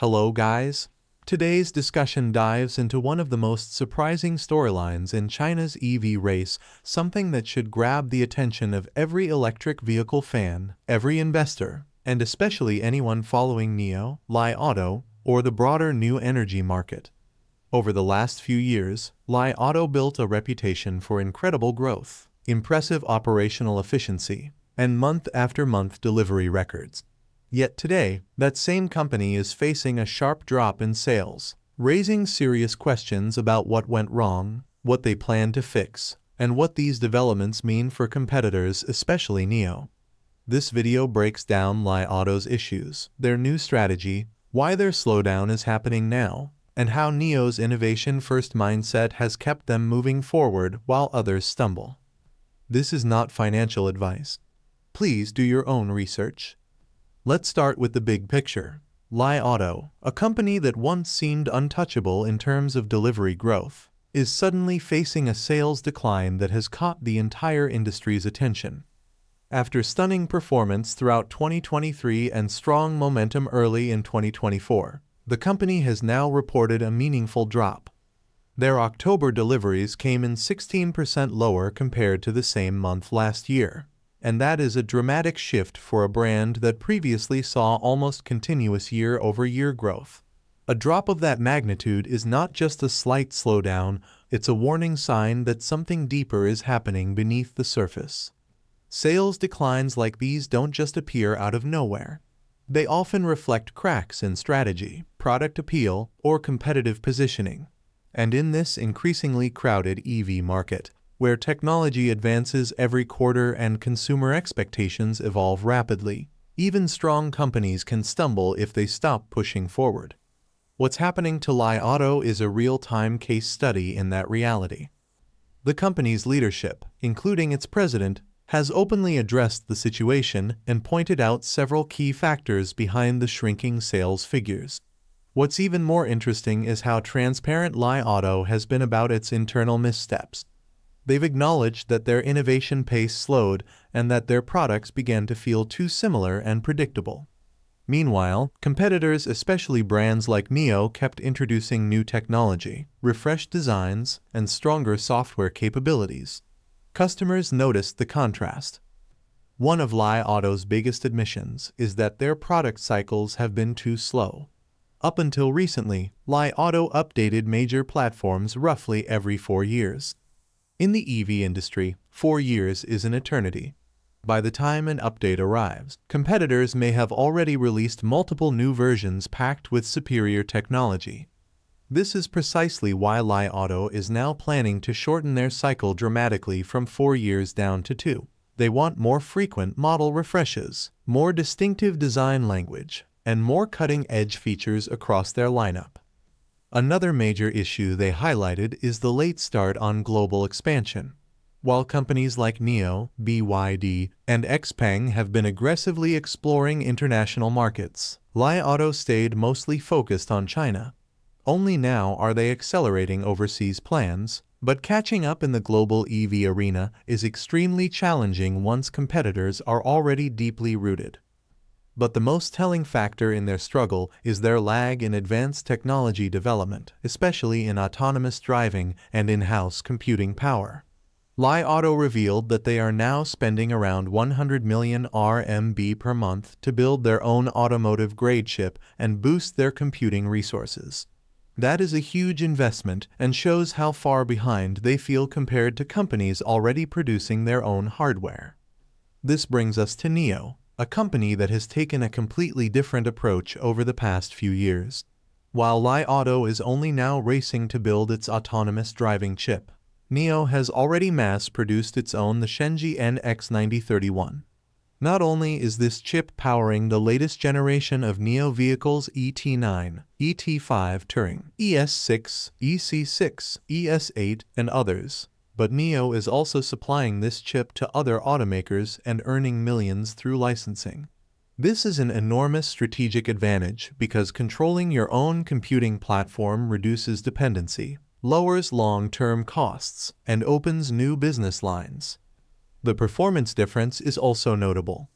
Hello guys! Today's discussion dives into one of the most surprising storylines in China's EV race, something that should grab the attention of every electric vehicle fan, every investor, and especially anyone following NIO, Li Auto, or the broader new energy market. Over the last few years, Li Auto built a reputation for incredible growth, impressive operational efficiency, and month-after-month delivery records. Yet today, that same company is facing a sharp drop in sales, raising serious questions about what went wrong, what they plan to fix, and what these developments mean for competitors, especially NIO. This video breaks down Li Auto's issues, their new strategy, why their slowdown is happening now, and how NIO's innovation-first mindset has kept them moving forward while others stumble. This is not financial advice. Please do your own research. Let's start with the big picture. Li Auto, a company that once seemed untouchable in terms of delivery growth, is suddenly facing a sales decline that has caught the entire industry's attention. After stunning performance throughout 2023 and strong momentum early in 2024, the company has now reported a meaningful drop. Their October deliveries came in 16% lower compared to the same month last year and that is a dramatic shift for a brand that previously saw almost continuous year-over-year growth. A drop of that magnitude is not just a slight slowdown, it's a warning sign that something deeper is happening beneath the surface. Sales declines like these don't just appear out of nowhere. They often reflect cracks in strategy, product appeal, or competitive positioning. And in this increasingly crowded EV market, where technology advances every quarter and consumer expectations evolve rapidly. Even strong companies can stumble if they stop pushing forward. What's happening to Li Auto is a real-time case study in that reality. The company's leadership, including its president, has openly addressed the situation and pointed out several key factors behind the shrinking sales figures. What's even more interesting is how transparent Li Auto has been about its internal missteps. They've acknowledged that their innovation pace slowed and that their products began to feel too similar and predictable. Meanwhile, competitors, especially brands like NIO, kept introducing new technology, refreshed designs, and stronger software capabilities. Customers noticed the contrast. One of Li Auto's biggest admissions is that their product cycles have been too slow. Up until recently, Li Auto updated major platforms roughly every four years. In the EV industry, four years is an eternity. By the time an update arrives, competitors may have already released multiple new versions packed with superior technology. This is precisely why Li Auto is now planning to shorten their cycle dramatically from four years down to two. They want more frequent model refreshes, more distinctive design language, and more cutting-edge features across their lineup. Another major issue they highlighted is the late start on global expansion. While companies like NIO, BYD, and XPeng have been aggressively exploring international markets, Li Auto stayed mostly focused on China. Only now are they accelerating overseas plans, but catching up in the global EV arena is extremely challenging once competitors are already deeply rooted. But the most telling factor in their struggle is their lag in advanced technology development, especially in autonomous driving and in-house computing power. Li Auto revealed that they are now spending around 100 million RMB per month to build their own automotive-grade chip and boost their computing resources. That is a huge investment and shows how far behind they feel compared to companies already producing their own hardware. This brings us to NIO, a company that has taken a completely different approach over the past few years. While Li Auto is only now racing to build its autonomous driving chip, NIO has already mass-produced its own the Shenji NX9031. Not only is this chip powering the latest generation of NIO vehicles ET9, ET5 Touring, ES6, EC6, ES8, and others, but NIO is also supplying this chip to other automakers and earning millions through licensing. This is an enormous strategic advantage because controlling your own computing platform reduces dependency, lowers long-term costs, and opens new business lines. The performance difference is also notable.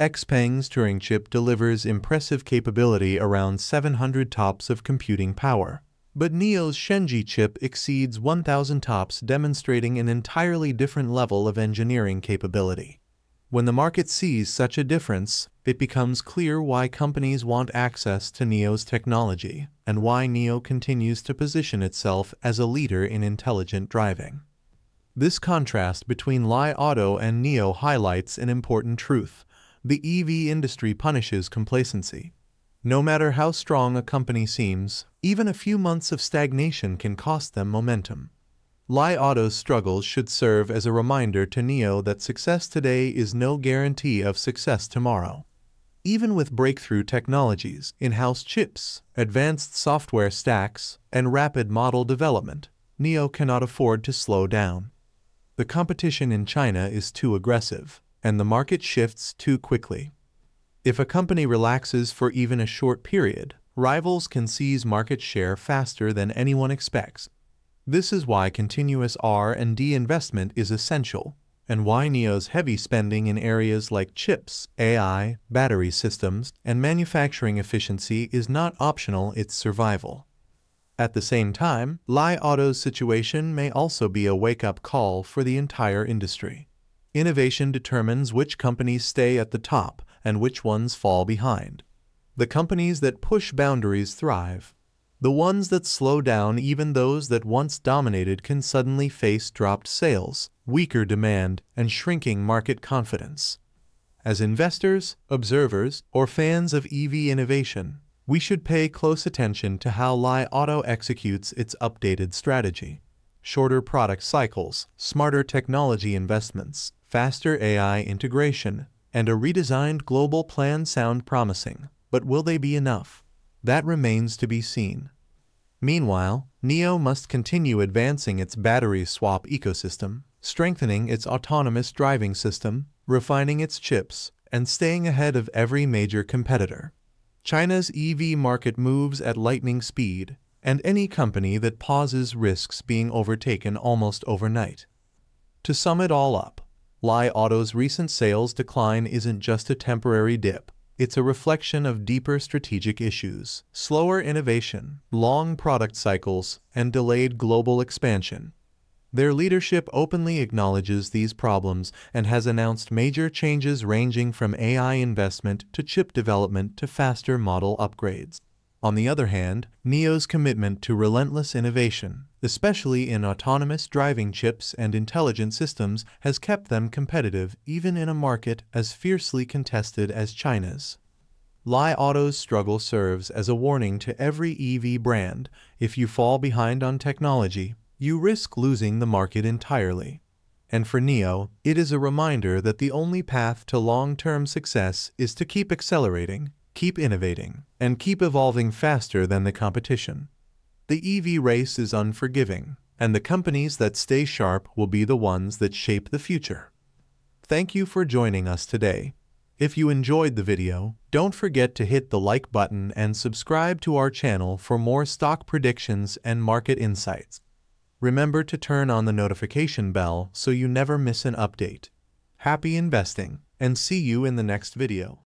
XPeng's Turing chip delivers impressive capability around 700 TOPS of computing power. But NIO's Shenji chip exceeds 1000 TOPS demonstrating an entirely different level of engineering capability. When the market sees such a difference, it becomes clear why companies want access to NIO's technology and why NIO continues to position itself as a leader in intelligent driving. This contrast between Li Auto and NIO highlights an important truth. The EV industry punishes complacency. No matter how strong a company seems, even a few months of stagnation can cost them momentum. Li Auto's struggles should serve as a reminder to NIO that success today is no guarantee of success tomorrow. Even with breakthrough technologies, in-house chips, advanced software stacks, and rapid model development, NIO cannot afford to slow down. The competition in China is too aggressive, and the market shifts too quickly. If a company relaxes for even a short period, rivals can seize market share faster than anyone expects. This is why continuous R&D investment is essential, and why NIO's heavy spending in areas like chips, AI, battery systems, and manufacturing efficiency is not optional, it's survival. At the same time, Li Auto's situation may also be a wake-up call for the entire industry. Innovation determines which companies stay at the top and which ones fall behind. The companies that push boundaries thrive. The ones that slow down even those that once dominated can suddenly face dropped sales, weaker demand, and shrinking market confidence. As investors, observers, or fans of EV innovation, we should pay close attention to how Li Auto executes its updated strategy. Shorter product cycles, smarter technology investments, faster AI integration, and a redesigned global plan sound promising, but will they be enough? That remains to be seen. Meanwhile, NIO must continue advancing its battery swap ecosystem, strengthening its autonomous driving system, refining its chips, and staying ahead of every major competitor. China's EV market moves at lightning speed, and any company that pauses risks being overtaken almost overnight. To sum it all up, Li Auto's recent sales decline isn't just a temporary dip. It's a reflection of deeper strategic issues, slower innovation, long product cycles, and delayed global expansion. Their leadership openly acknowledges these problems and has announced major changes ranging from AI investment to chip development to faster model upgrades. On the other hand, NIO's commitment to relentless innovation, especially in autonomous driving chips and intelligent systems, has kept them competitive even in a market as fiercely contested as China's. Li Auto's struggle serves as a warning to every EV brand. If you fall behind on technology, you risk losing the market entirely. And for NIO, it is a reminder that the only path to long-term success is to keep accelerating, keep innovating, and keep evolving faster than the competition. The EV race is unforgiving, and the companies that stay sharp will be the ones that shape the future. Thank you for joining us today. If you enjoyed the video, don't forget to hit the like button and subscribe to our channel for more stock predictions and market insights. Remember to turn on the notification bell so you never miss an update. Happy investing, and see you in the next video.